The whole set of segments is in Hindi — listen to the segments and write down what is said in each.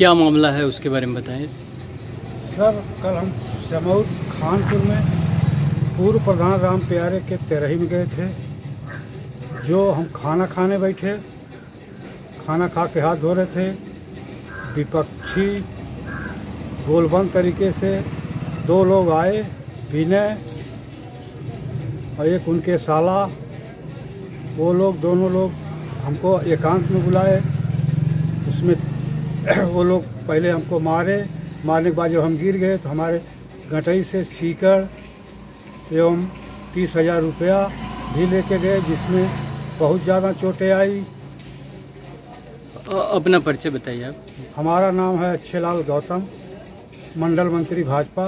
क्या मामला है उसके बारे में बताएँ। सर, कल हम जमौर खानपुर में पूर्व प्रधान राम प्यारे के तेरही में गए थे, जो हम खाना खाने बैठे, खाना खा के हाथ धो रहे थे, विपक्षी गोलबंद तरीके से दो लोग आए, विनय और एक उनके साला। वो लोग, दोनों लोग हमको एकांत में बुलाए, उसमें वो लोग पहले हमको मारे मारने के बाद जब हम गिर गए तो हमारे गटई से सीकर एवं तीस हज़ार रुपया भी लेके गए जिसमें बहुत ज़्यादा चोटें आई। अपना परिचय बताइए आप। हमारा नाम है अच्छे लाल गौतम मंडल मंत्री भाजपा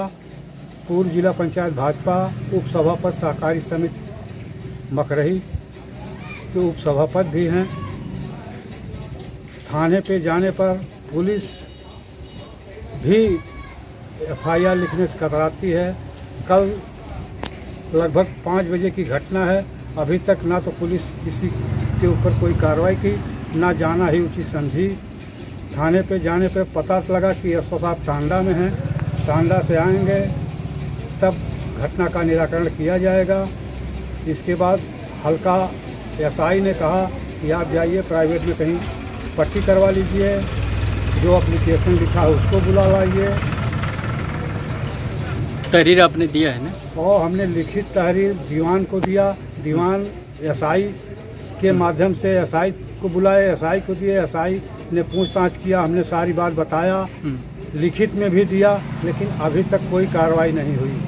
पूर्व जिला पंचायत भाजपा उप सभापति सहकारी समिति मकरही के उप सभापति भी हैं। थाने पे जाने पर पुलिस भी एफआईआर लिखने से कतराती है। कल लगभग पाँच बजे की घटना है। अभी तक ना तो पुलिस किसी के ऊपर कोई कार्रवाई की, ना जाना ही उचित समझी थाने पे जाने पे पता लगा कि एस साहब टांडा में हैं। टांडा से आएँगे, तब घटना का निराकरण किया जाएगा। इसके बाद हल्का एसआई ने कहा कि आप जाइए, प्राइवेट में कहीं पट्टी करवा लीजिए। जो अप्लीकेशन लिखा है उसको बुला लाइए। तहरीर आपने दिया है ना? और हमने लिखित तहरीर दीवान को दिया। दीवान एसआई के माध्यम से एसआई को बुलाए एसआई को दिए एसआई ने पूछताछ किया हमने सारी बात बताया। हम्म। लिखित में भी दिया लेकिन अभी तक कोई कार्रवाई नहीं हुई।